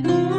Mm-hmm.